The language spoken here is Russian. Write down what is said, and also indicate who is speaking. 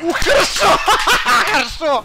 Speaker 1: Хорошо! Хорошо!